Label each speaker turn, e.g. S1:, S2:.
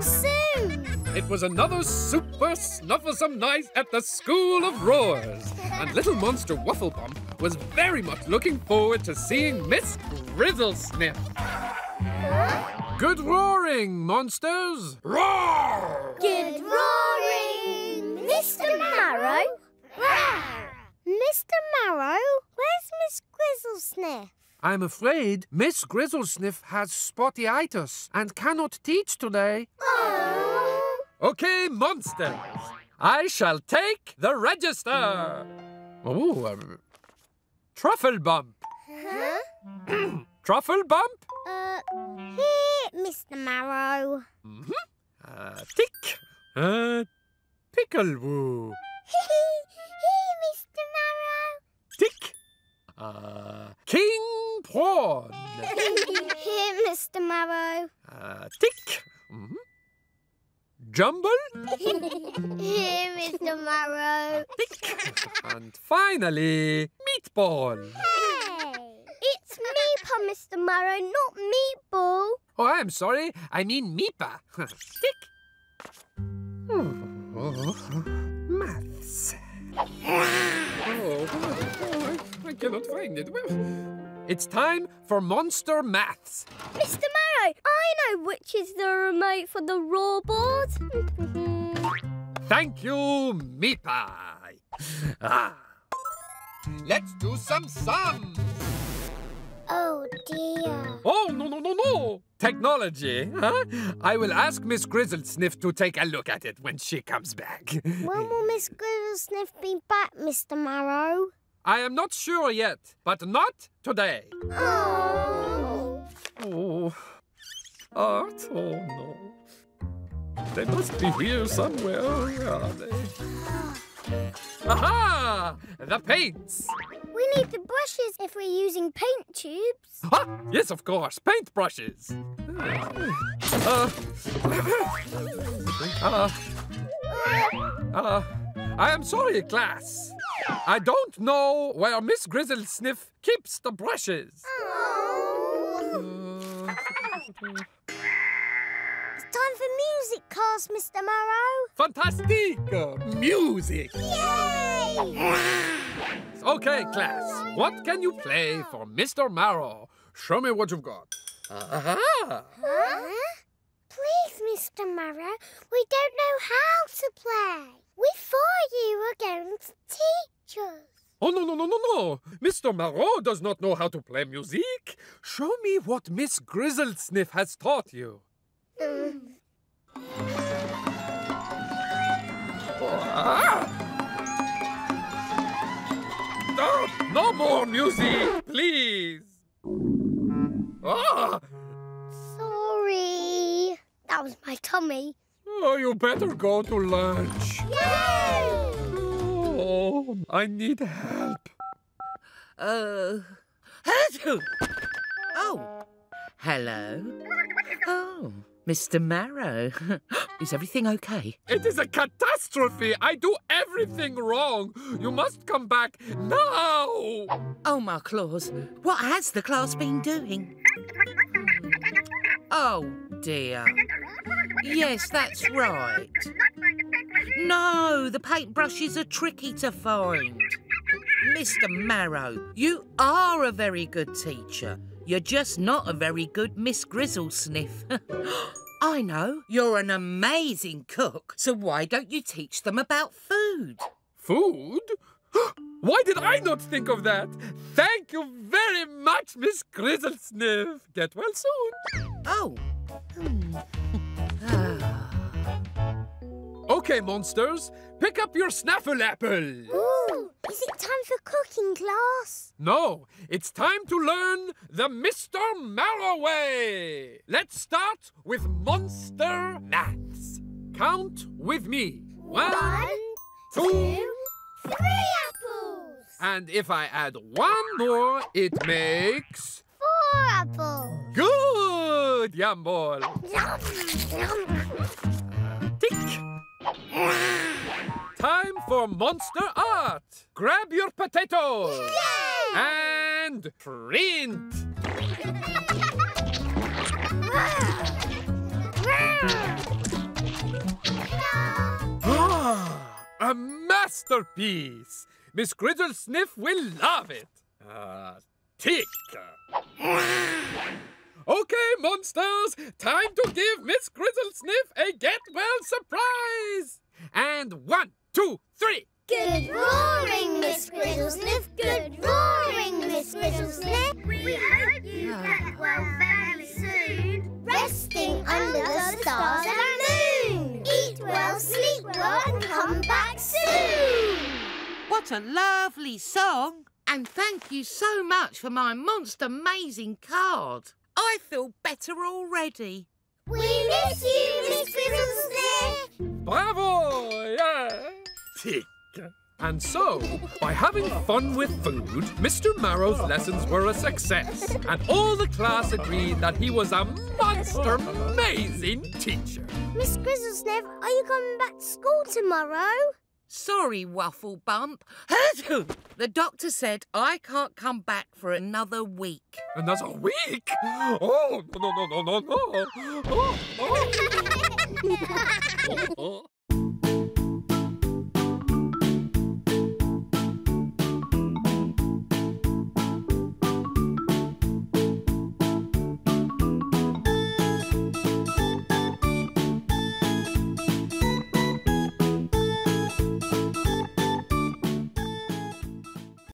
S1: so soon.
S2: It was another super snufflesome night at the School of Roars, and little monster Wufflebump was very much looking forward to seeing Miss Grizzlesniff. Good roaring, monsters! Roar!
S1: Good roaring, Mr. Marrow. Roar! Mr. Marrow, where's Miss Grizzlesniff?
S2: I'm afraid Miss Grizzlesniff has spottyitis and cannot teach today.
S1: Oh.
S2: Okay, monsters. I shall take the register. Oh, um, Truffle Bump.
S1: Huh?
S2: Truffle Bump?
S1: Uh, here, Mr. Marrow.
S2: Mm-hmm. Uh, tick. Uh, Picklewoo.
S1: here, Mr. Marrow.
S2: Tick. Uh, King Prawn.
S1: here, Mr. Marrow.
S2: Uh, tick. Mm-hmm. Jumble.
S1: here, Mr. Marrow.
S2: Tick. and finally, Meatball.
S1: Hey, it's Meepa, Mr. Marrow, not Meatball.
S2: Oh, I'm sorry. I mean Meepa. Tick. Oh, maths. Oh, cannot find it. It's time for Monster Maths.
S1: Mr. Marrow, I know which is the remote for the roar board.
S2: Thank you, Meepa. Ah. Let's do some sums.
S1: Oh dear.
S2: Oh, no, no, no, no. Technology, huh? I will ask Miss Grizzlesniff to take a look at it when she comes back.
S1: When will Miss Grizzlesniff be back, Mr. Marrow?
S2: I am not sure yet, but not today.
S1: Oh.
S2: Oh. Art? Oh, no. They must be here somewhere. Where are they? Aha! The paints!
S1: We need the brushes if we're using paint tubes.
S2: Ah, yes, of course. Paint brushes. Uh, uh, uh, I am sorry, class. I don't know where Miss Grizzlesniff keeps the brushes.
S1: Oh.
S2: Uh,
S1: It's time for music class, Mr. Marrow.
S2: Fantastic! Uh, music!
S1: Yay!
S2: Okay, class. What can you play for Mr. Marrow? Show me what you've got. Aha!
S1: Huh? Please, Mr. Marrow, we don't know how to play. We thought you were going to teach us.
S2: Oh, no, no, no, no, no. Mr. Marrow does not know how to play music. Show me what Miss Grizzlesniff has taught you.
S1: Mm.
S2: Ah! Oh, no more music, please. Ah!
S1: Sorry. That was my tummy.
S2: Oh, you better go to lunch.
S1: Yay!
S2: I need help.
S3: Uh, oh, hello. Oh, Mr. Marrow. Is everything okay?
S2: It is a catastrophe. I do everything wrong. You must come back now.
S3: Oh, my claws. What has the class been doing? Oh, dear. Yes, that's right. No, the paintbrushes are tricky to find. Mr. Marrow, you are a very good teacher. You're just not a very good Miss Grizzlesniff. I know, you're an amazing cook, so why don't you teach them about food?
S2: Food? Why did I not think of that? Thank you very much, Miss Grizzlesniff. Get well soon.
S3: Oh. Hmm.
S2: Okay, monsters, pick up your snaffle apple.
S1: Ooh, is it time for cooking class?
S2: No, it's time to learn the Mr. Marrow way. Let's start with monster maths. Count with me. One,
S1: One,
S2: two,
S1: two, three apples.
S2: and if I add one more, it makes
S1: Four apples.
S2: good. Yum ball.
S1: Yum, yum.
S2: Time for monster art. Grab your potatoes.
S1: Yay!
S2: And print. Ah, a masterpiece. Miss Grizzlesniff will love it. Uh, tick. Okay, monsters, time to give Miss Grizzlesniff a get well surprise! And one, two, three.
S1: Good roaring, Miss Grizzlesniff. Good roaring, Miss Grizzlesniff.
S4: We hope you get well very soon.
S1: Resting under the stars and moon. Eat well, sleep well, and come back soon.
S3: What a lovely song. And thank you so much for my monster amazing card. I feel better already.
S1: We miss you, Miss Grizzlesniff.
S2: Bravo! Yeah! Tick. And so, by having fun with food, Mr. Marrow's lessons were a success. And all the class agreed that he was a monster amazing teacher.
S1: Miss Grizzlesniff, are you coming back to school tomorrow?
S3: Sorry, Wufflebump. the doctor said I can't come back for another week.
S2: Another week? Oh, no, no, no, no, no, no. Oh, oh.